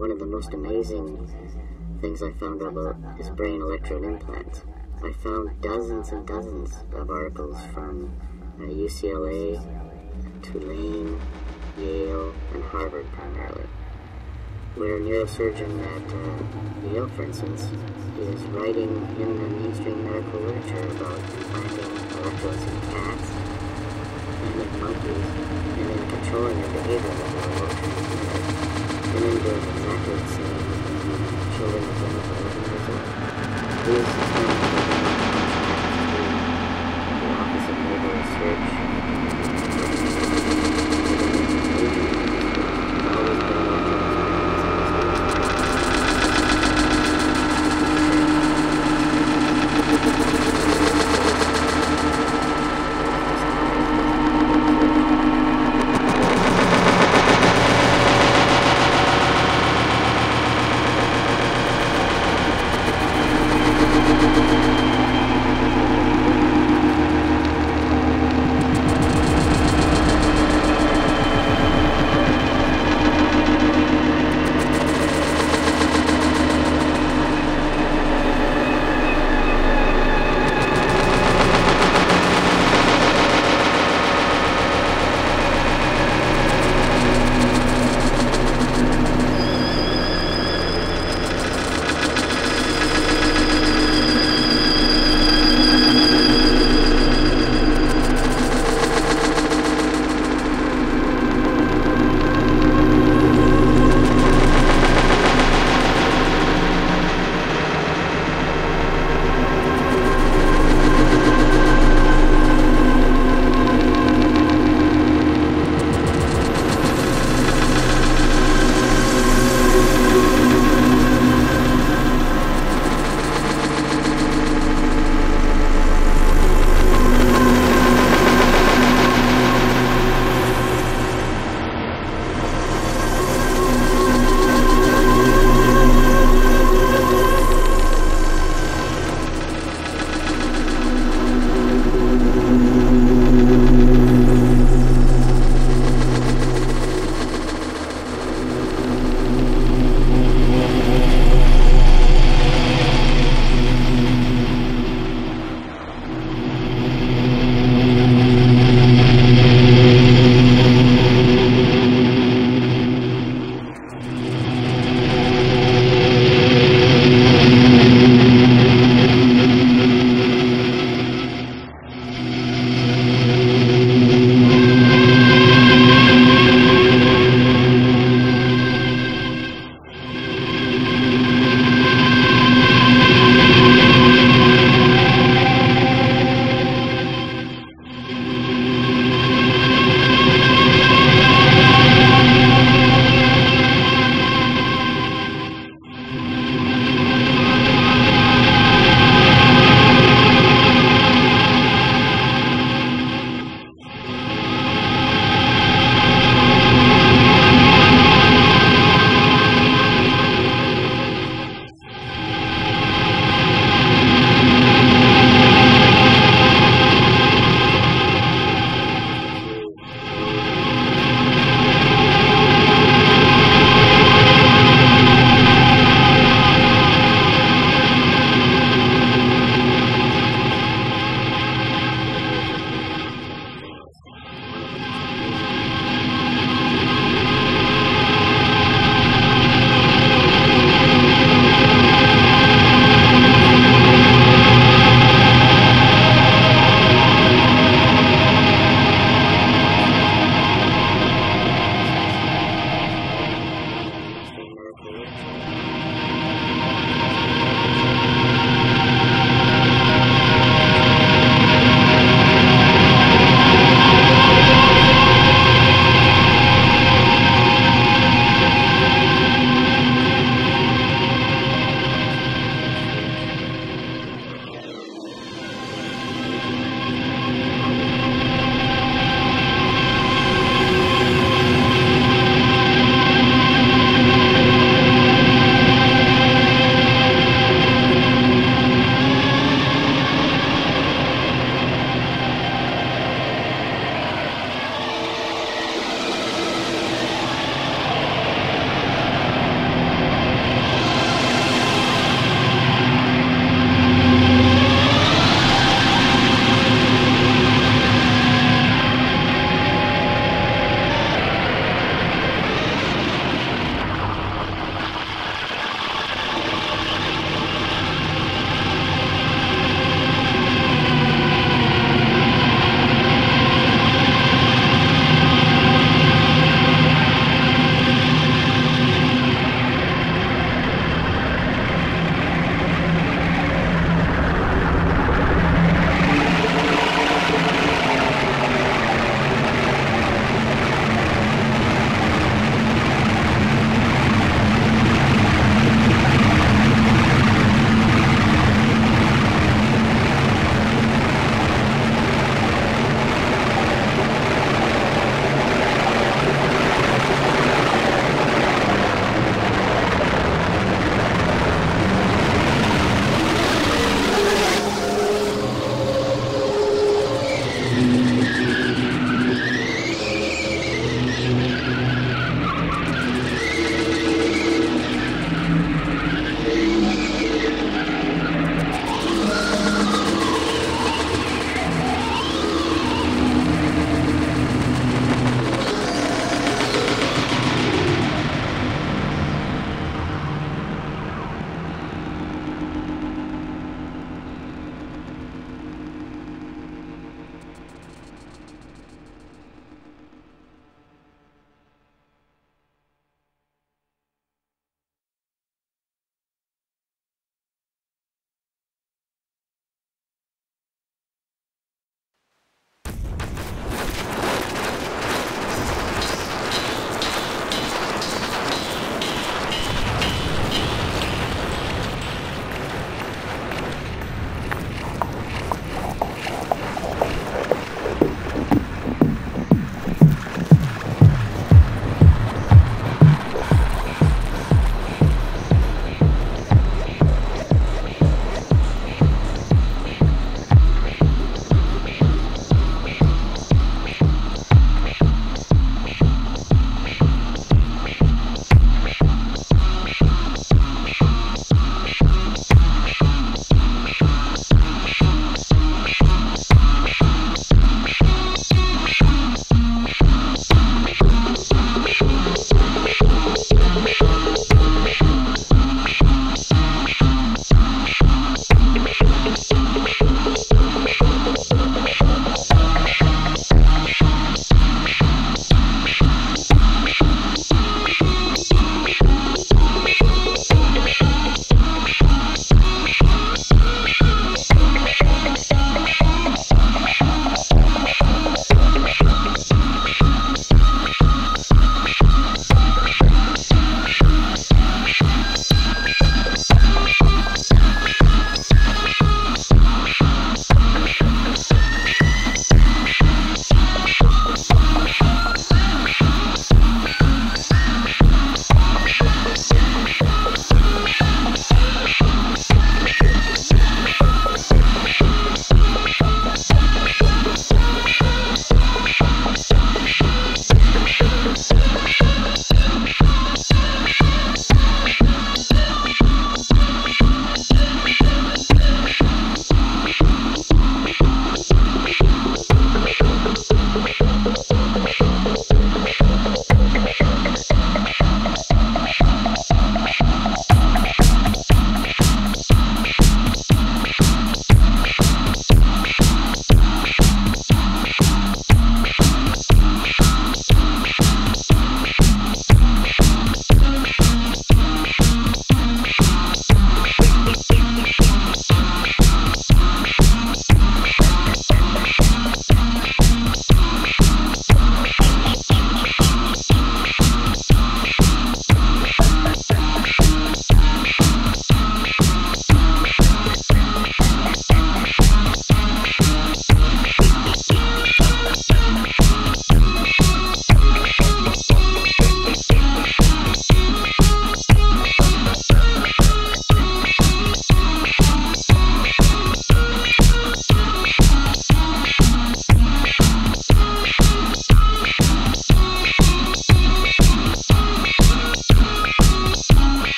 one of the most amazing things I found about is brain electrode implants. I found dozens and dozens of articles from uh, UCLA, Tulane, Yale, and Harvard primarily, where a neurosurgeon at uh, Yale, for instance, is writing in the mainstream medical literature about implanting electrodes in cats and in monkeys, and then controlling their behavior